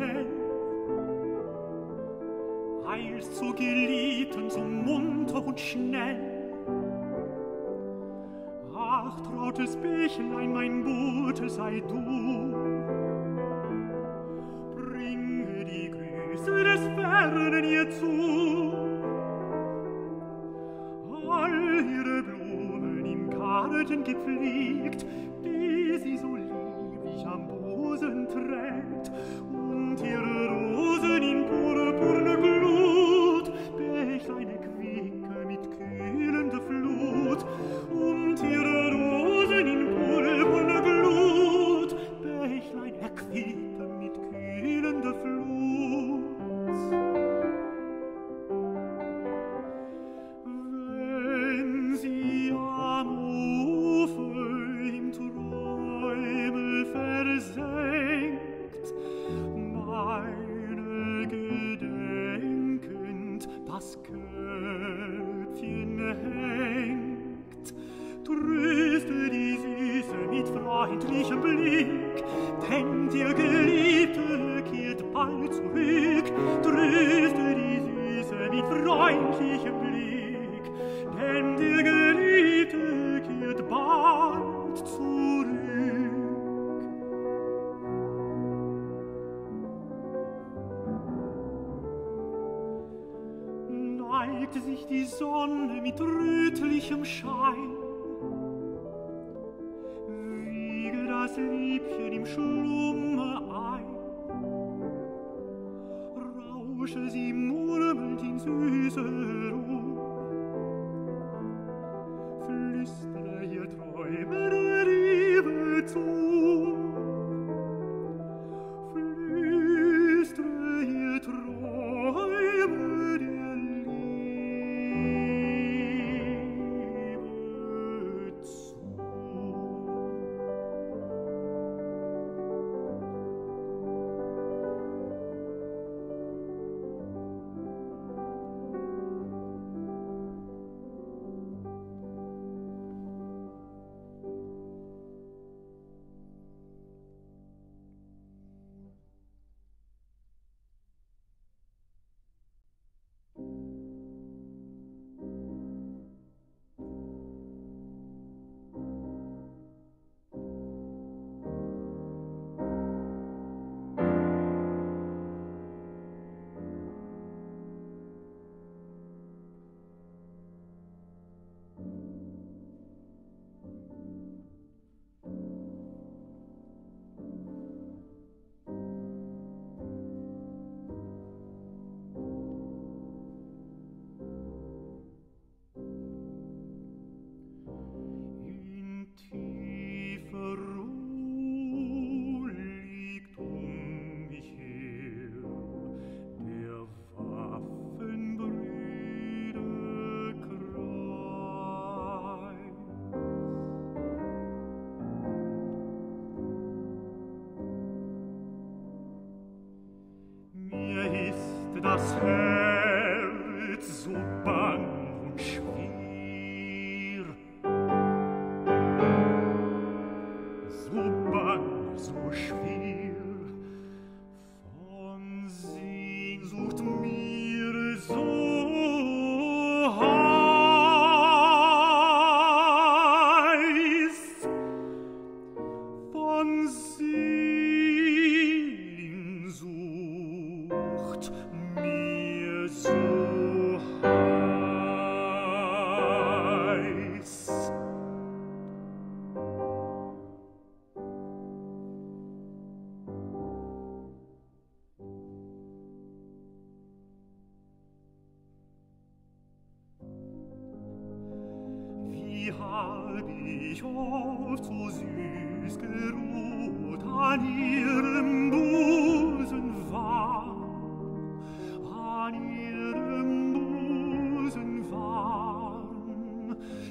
Herren, eilst so geliebten, so munter und schnell. Ach, trautes Bächlein, mein Bote sei du, bald zurück, tröste die Süße mit freundlichem Blick, denn der Geliebte kehrt bald zurück. Neigt sich die Sonne mit rötlichem Schein, Wiege das Liebchen im Schlummer, Lausche, sie murmelt in süße Ruhe. Flüstere ihr Träume der Liebe zu. ich oft so süß geruht an ihrem Busen war, an ihrem Busen war,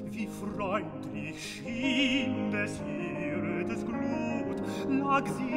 wie freundlich schien des Hirtes Glut, lag sie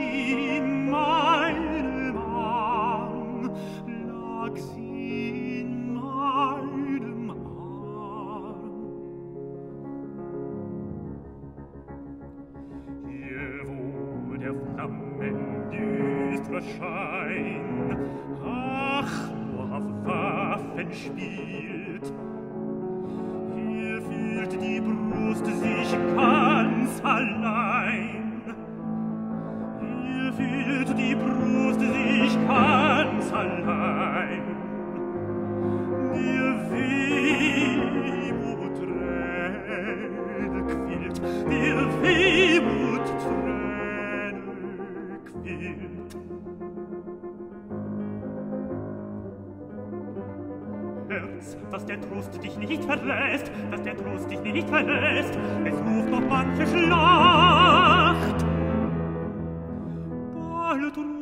le.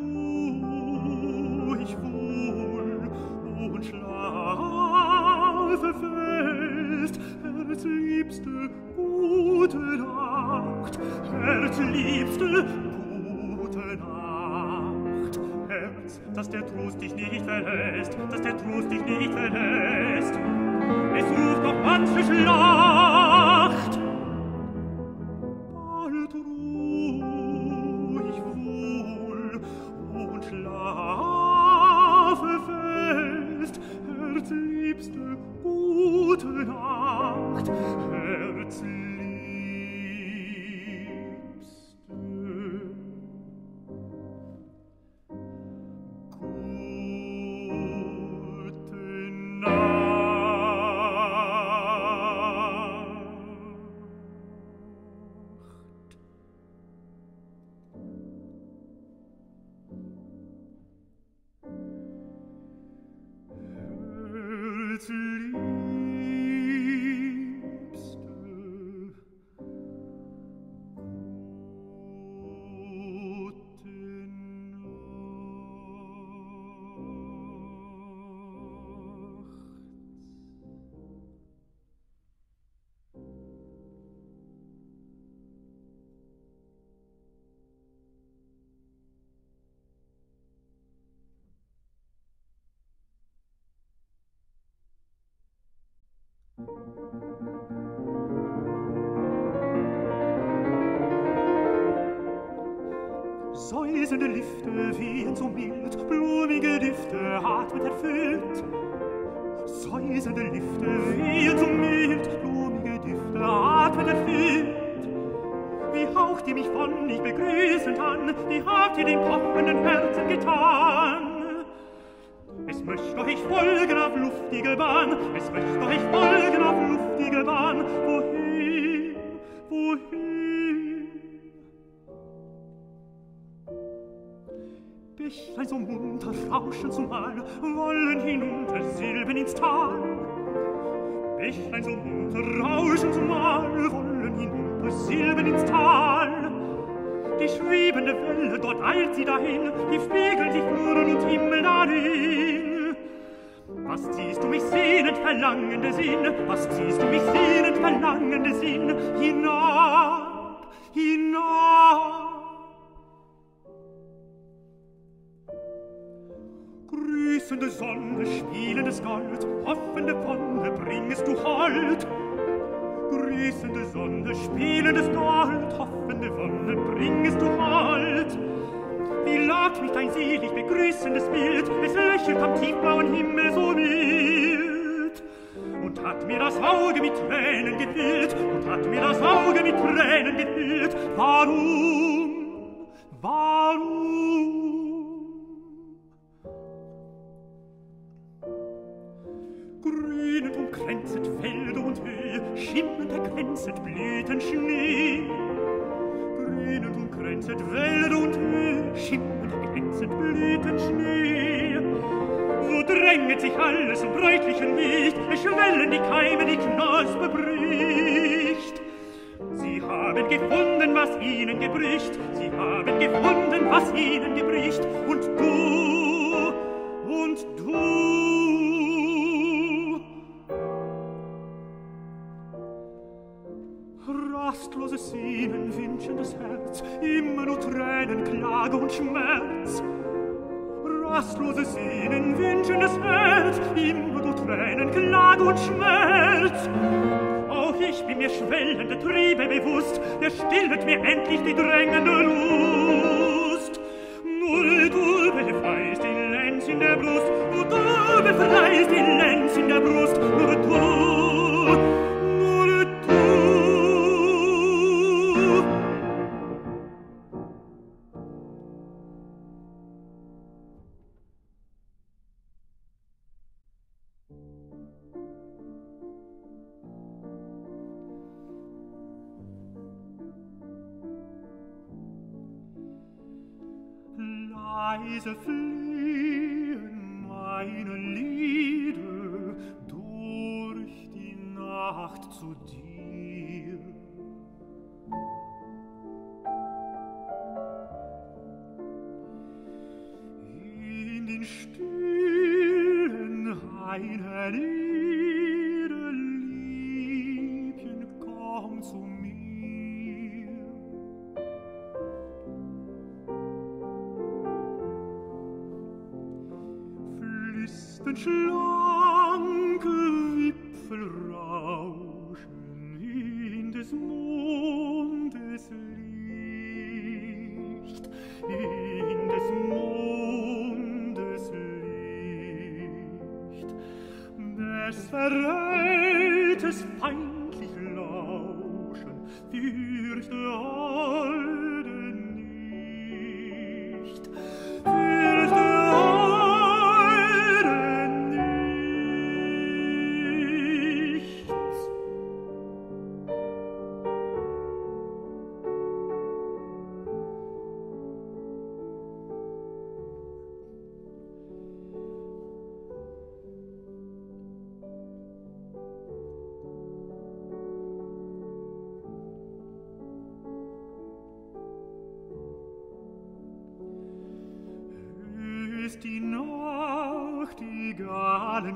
säusende Lüfte wehen so mild, blumige Düfte atmet erfüllt. Säusende Lüfte wehen so mild, blumige Düfte atmet erfüllt. Wie haucht ihr mich von nicht begrüßend an, wie habt ihr den kochenden Herzen getan? Es möcht doch ich folgen auf luftige Bahn, es möcht doch ich folgen auf luftige Bahn, wohin rauschen zumal, wollen hinunter Silben ins Tal. Bächlein so munter rauschen zumal, wollen hinunter Silben ins Tal. Die schwebende Welle, dort eilt sie dahin, die spiegelt sich Fluren und Himmel darin. Was ziehst du mich sehnend verlangende Sinn, was ziehst du mich sehnend verlangende Sinn, hinab, hinab. grüßende Sonne, spielendes Gold, hoffende Wonne, bringest du Halt. Grüßende Sonne, spielendes Gold, hoffende Wonne, bringest du Halt. Wie lag mich dein selig begrüßendes Bild, es lächelt am tiefblauen Himmel so mild. Und hat mir das Auge mit Tränen gefüllt, und hat mir das Auge mit Tränen gefüllt. Warum, warum? Planeten Schnee. Grünend und grenzet Wälder und Höhe, schimmert und Blüten Schnee. So dränget sich alles im bräutlichen Licht, es schwellen die Keime, die Knospe bricht. Sie haben gefunden, was ihnen gebricht, sie haben gefunden, was ihnen gebricht, und du wünschendes Herz, immer nur Tränen, Klage und Schmerz. Rastloses Sehnen, wünschendes Herz, immer nur Tränen, Klage und Schmerz. Auch ich bin mir schwellende Triebe bewusst, der stillet mir endlich die drängende Lust. Nur du befreist die Lenz in der Brust, nur du befreist die Lenz in der Brust, nur du, nur du.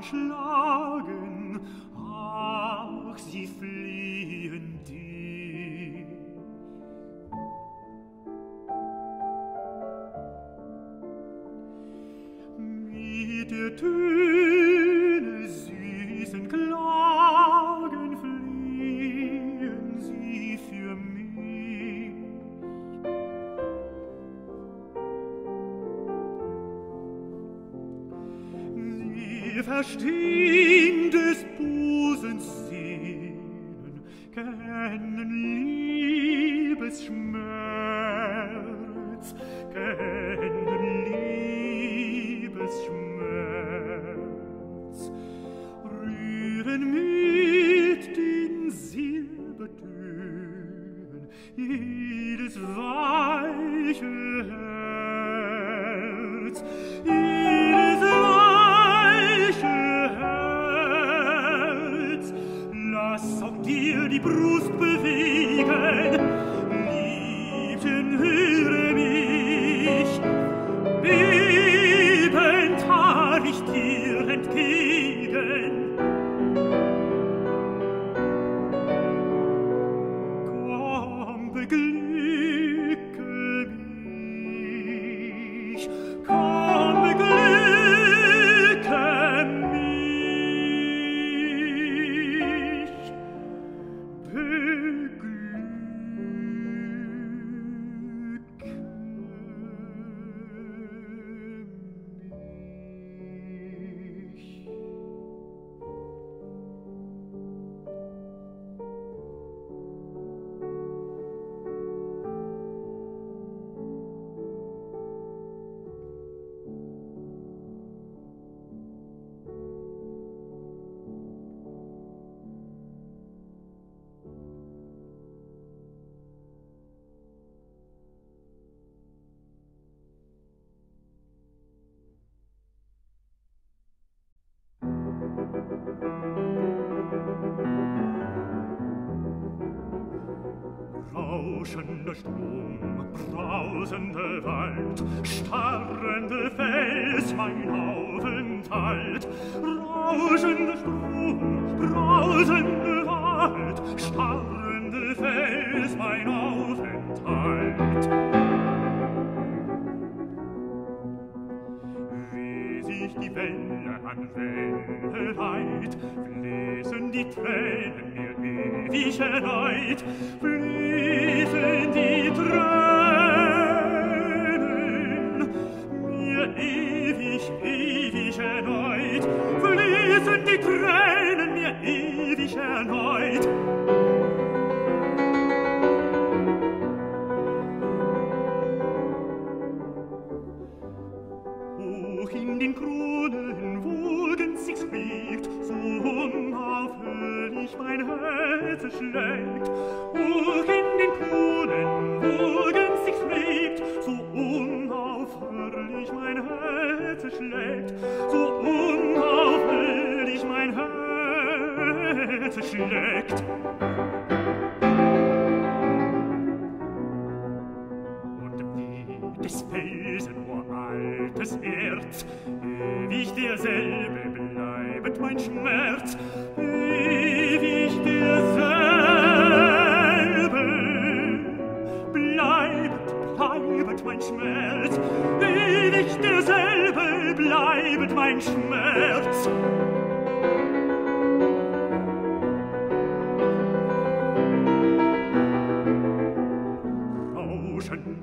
schlag. bewegt. starrende Wald, starrende Fels, mein Aufenthalt, rauschende Strom, brausende Wald, starrende Fels, mein Aufenthalt. Wie sich die Welle an Welle reiht, fließen die Tränen mir ewig erneut, fließen die Tränen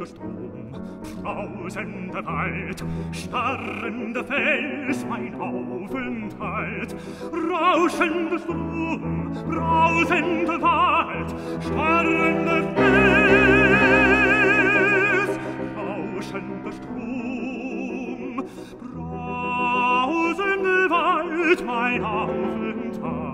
und Strom, brausende Wald, starrende Fels, mein Aufenthalt. Rauschende Strom, brausende Wald, starrende Fels, rauschende Strom, brausende Wald, mein Aufenthalt.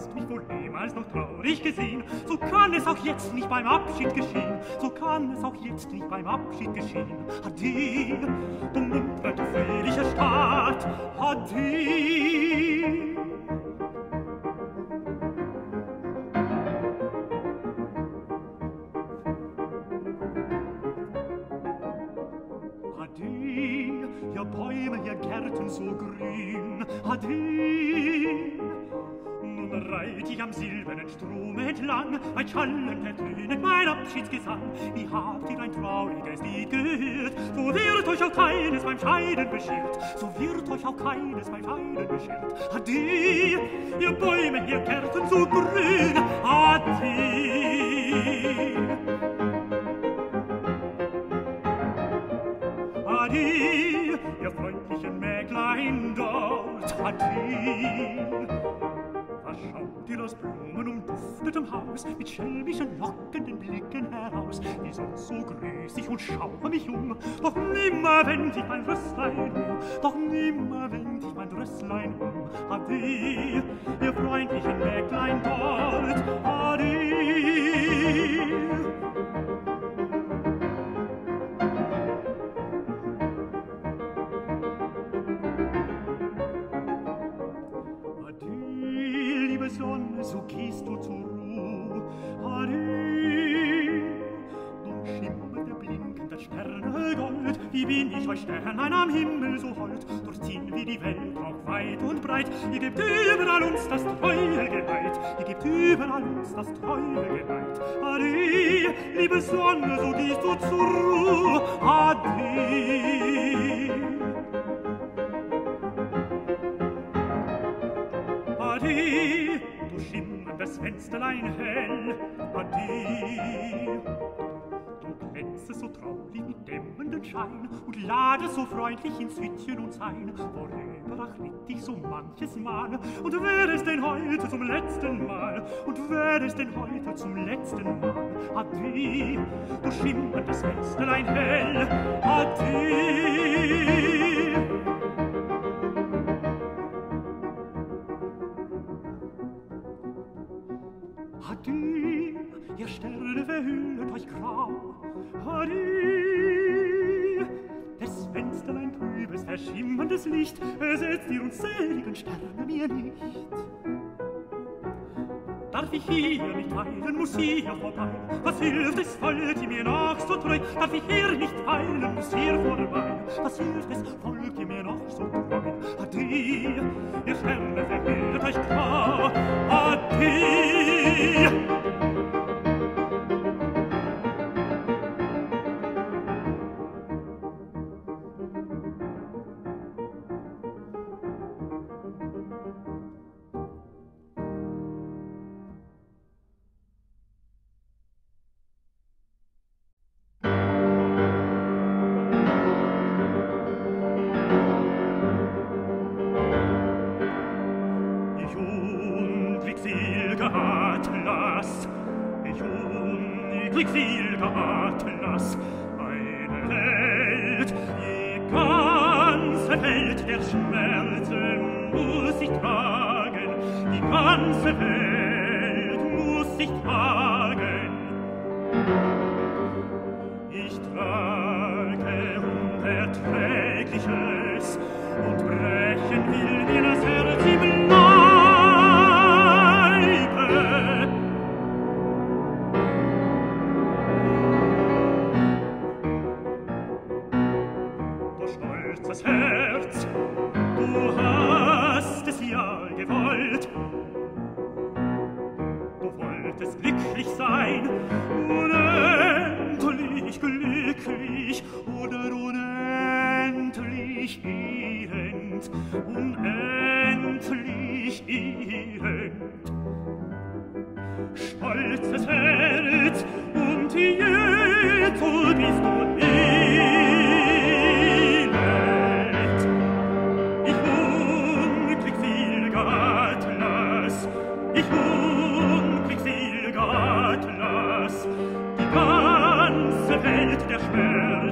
hast mich wohl jemals noch traurig gesehen, so kann es auch jetzt nicht beim Abschied geschehen, so kann es auch jetzt nicht beim Abschied geschehen. Ade, du munter, du fröhlicher Staat, ade. Ja Bäume, ja Gärten so grün, ade Nun reit ich am silbernen Strom entlang, ein schallend ertönet mein Abschiedsgesang. Wie habt ihr ein trauriges Lied gehört? So wird euch auch keines beim Scheiden beschert. So wird euch auch keines beim Scheiden beschert. ade ihr Bäume, ihr Gärten so grün, ade Martin. Da schaut ihr aus Blumen umduftetem Haus mit schelmischen, lockenden Blicken heraus. Die sonst so grüßig und schaue mich um, doch nimmer wend ich mein Rösslein um, doch nimmer wend ich mein Rösslein um. Ade, ihr freundlichen Mägdlein dort, ade. wie bin ich euch Sternlein am Himmel so hold, durchziehen wir die Welt auch weit und breit. Ihr gebt überall uns das treue Geleit, ihr gebt überall uns das treue Geleit. Ade, liebe Sonne, so gehst du zur Ruh, ade. Ade, du schimmerndes Fensterlein hell, ade glänze so traulich mit dämmenden Schein und lade so freundlich ins Hütchen uns ein, worüber ach ritt ich so manches Mal. Und wär es denn heute zum letzten Mal, und wär es denn heute zum letzten Mal, Ade, du schimmerndes Fensterlein hell, Ade. euch grau, Hari! Des Fenster ein trübes, verschimmerndes Licht ersetzt die unzähligen Sterne mir nicht. Darf ich hier nicht weilen, muss hier vorbei. Was hilft es, folgt ihr mir noch so treu? Darf ich hier nicht weilen, muss hier vorbei. Was hilft es, Volk, ihr mir noch so treu? Adi, ihr Sterne verheert euch grau. Adi! Ich viel der Atlas, eine Welt, ganze der Schmerzen die ganze ich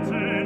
forte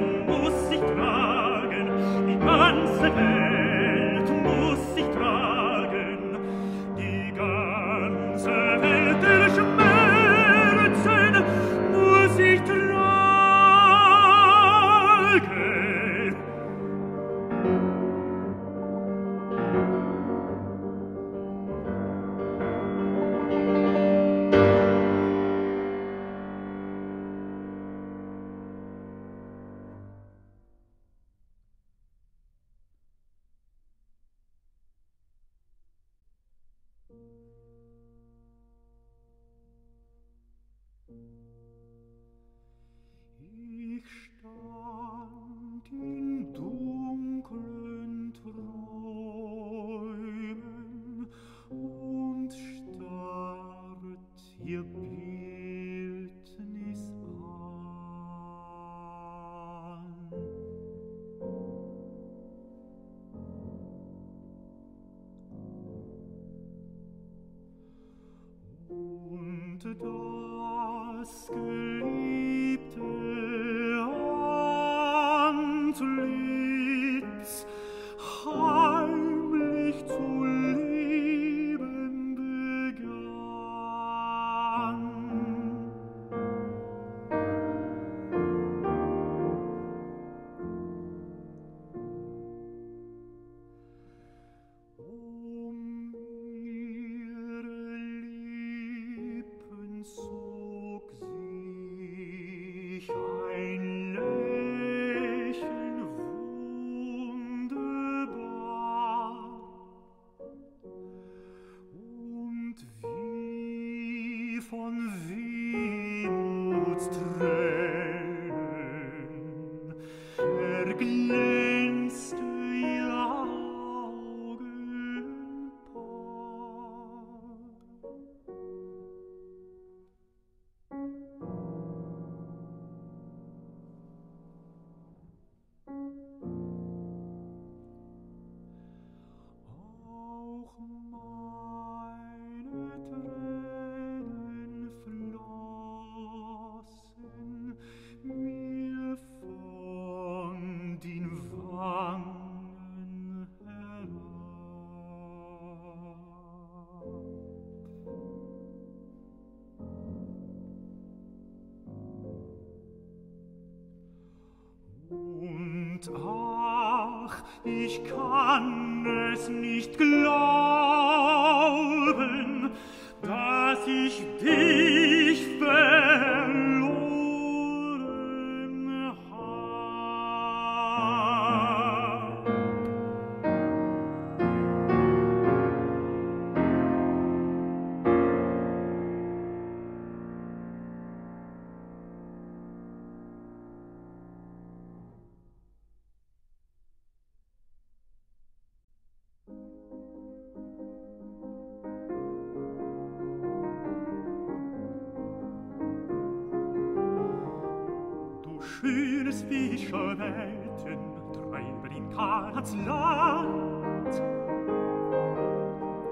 himmlische Welten treiben in kahl Land.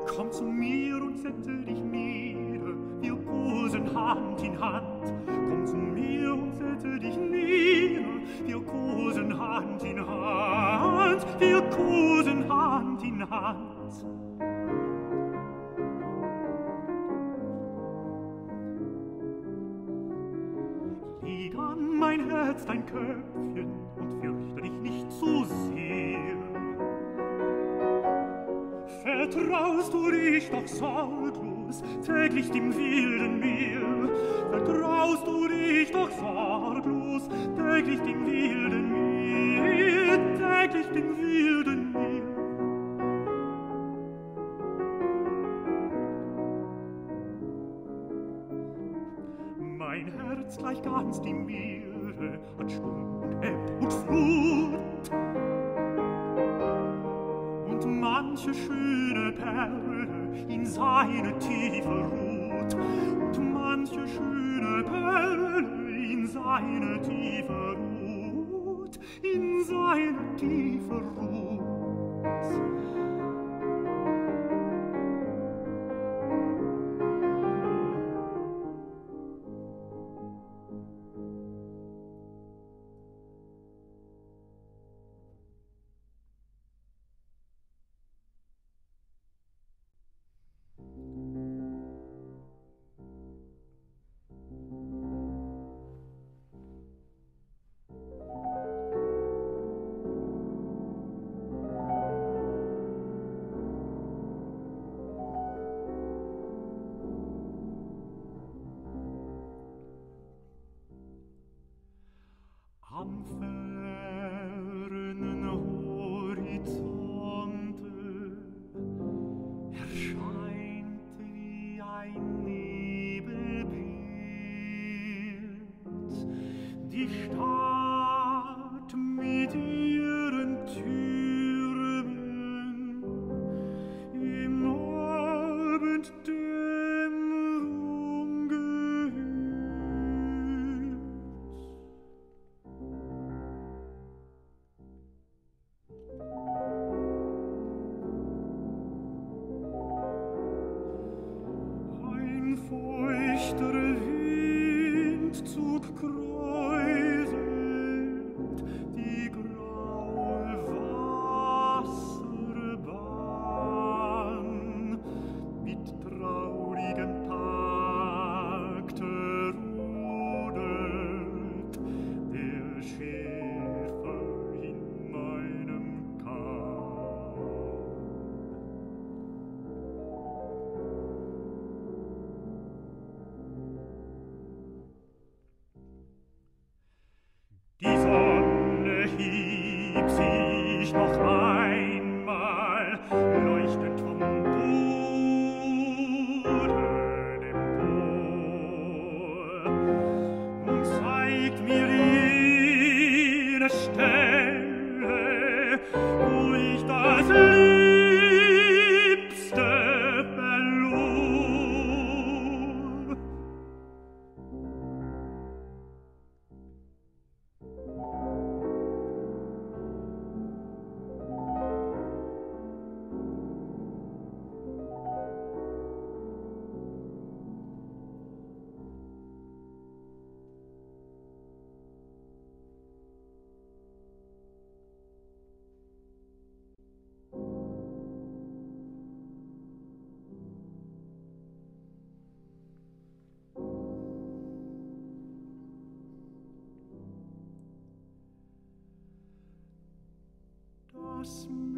Komm zu mir und setze dich nieder, wir kosen Hand in Hand. Komm zu mir und setze dich nieder, wir kosen Hand in Hand. Wir kosen Hand in Hand. dein Köpfchen und fürchte dich nicht zu sehr. Vertraust du dich doch sorglos täglich dem wilden Meer. Vertraust du dich doch sorglos täglich dem wilden Meer, täglich dem wilden Meer. Mein Herz gleich ganz dem Meer, Frische hat Stund und Ebb und Flut. Und manche schöne Perle in seine Tiefe ruht, und manche schöne Perle in seine Tiefe ruht, in seine Tiefe ruht. cross me.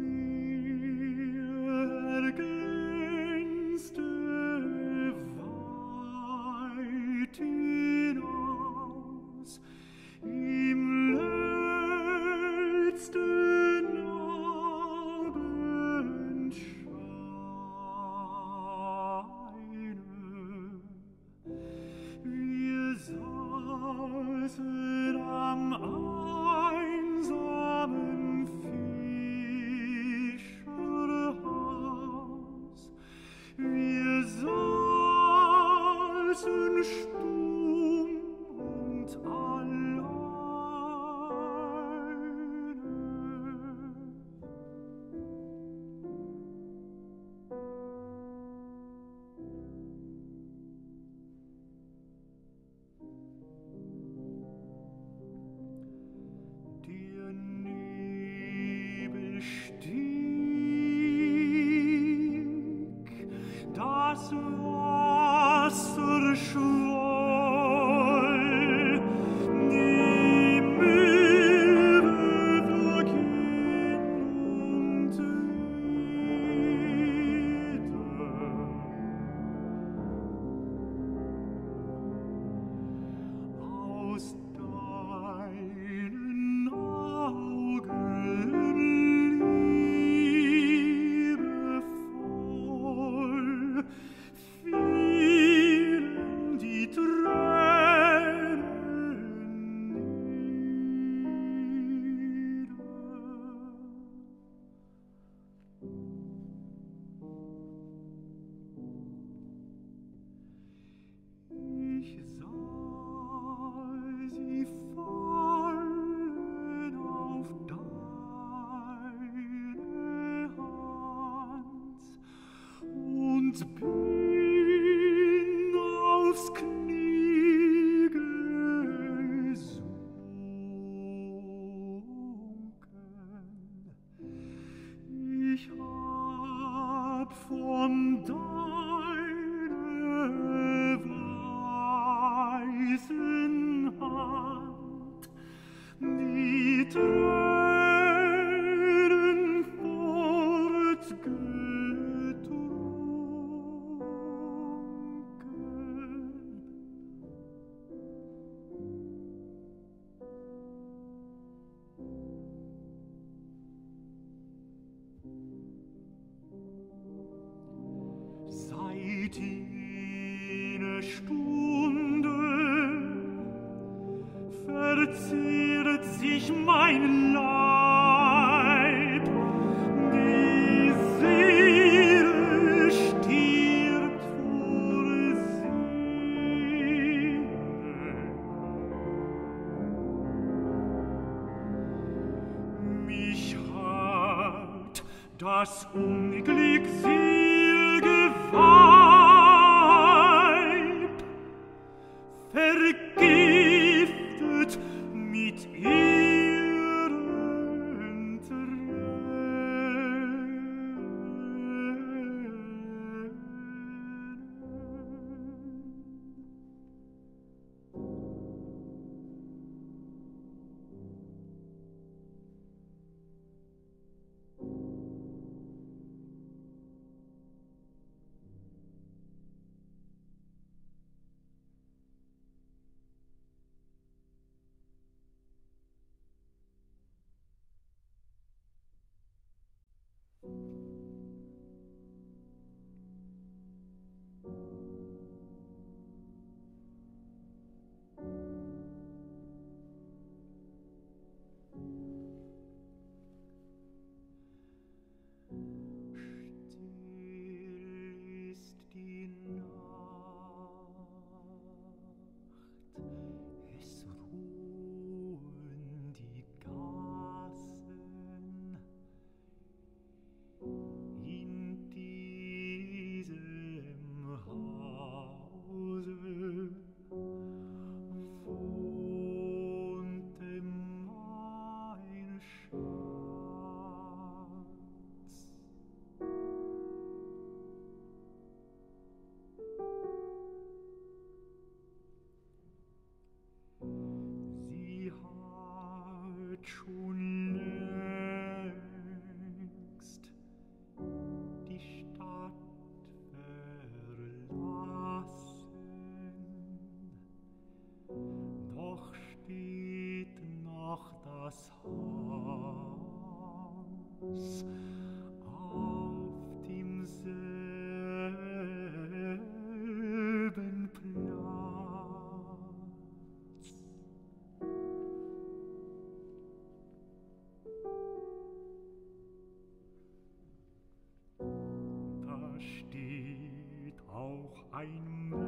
auch ein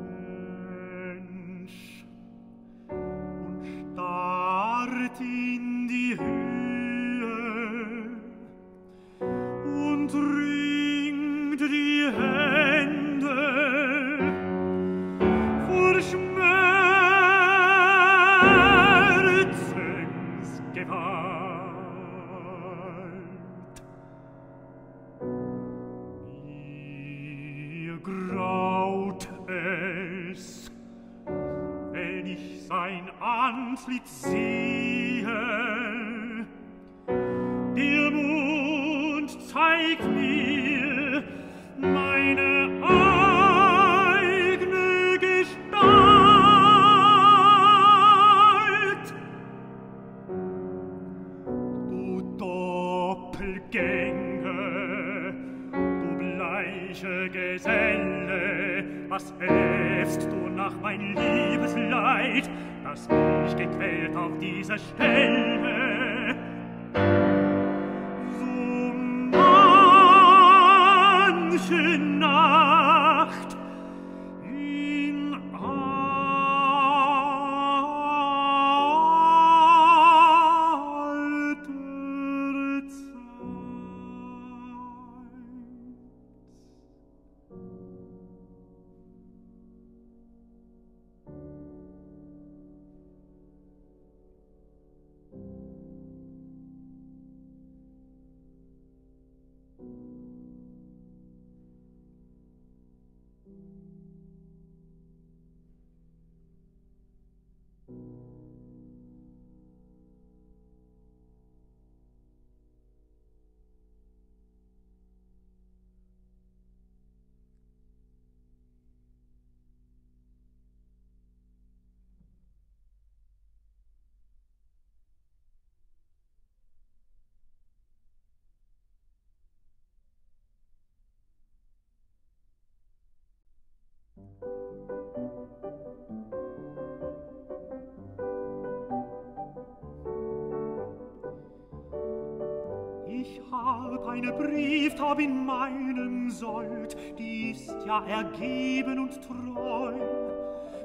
hab in meinem Sold, die ist ja ergeben und treu.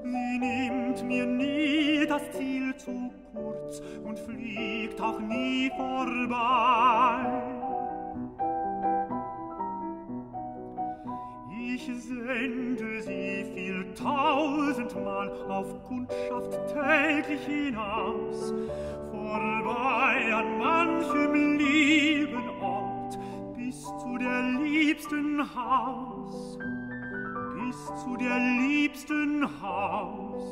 Sie nimmt mir nie das Ziel zu kurz und fliegt auch nie vorbei. Ich sende sie viel tausendmal auf Kundschaft täglich hinaus, vorbei an manchem Leben bis zu der liebsten Haus, bis zu der liebsten Haus.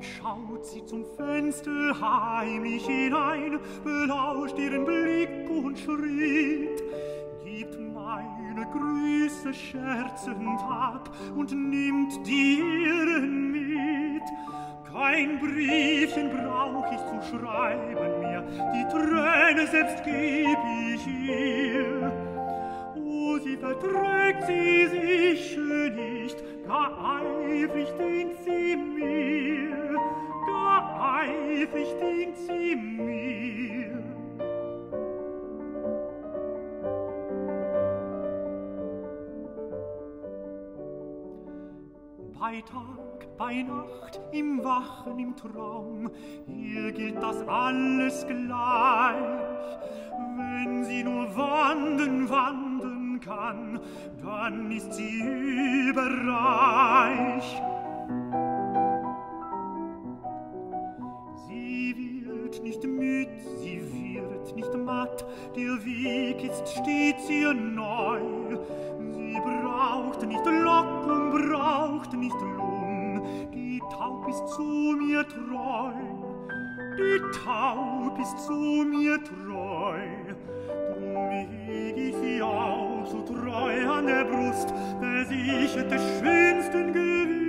schaut sie zum Fenster heimlich hinein, belauscht ihren Blick und Schritt, gibt meine Grüße scherzend ab und nimmt die ihren. Kein Briefchen brauch ich zu schreiben mir, die Träne selbst geb ich ihr. O, sie verträgt sie sich nicht, da eifrig dient sie mir, da eifrig dient sie mir. Bei Tag bei Nacht, im Wachen, im Traum, hier gilt das alles gleich. Wenn sie nur wanden, wanden, kann, dann ist sie überreich. Sie wird nicht müd, sie wird nicht matt, der Weg ist stets ihr neu. Sie braucht nicht Lockung, braucht nicht Lohn, taub ist zu mir treu, die taub ist zu mir treu. Drum lieg ich ja auch so treu an der Brust, der sich des schönsten Gewinn.